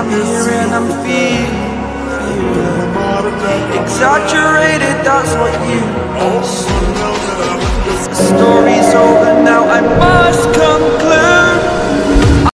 I'm here and I'm feeling Exaggerated, that's what you are.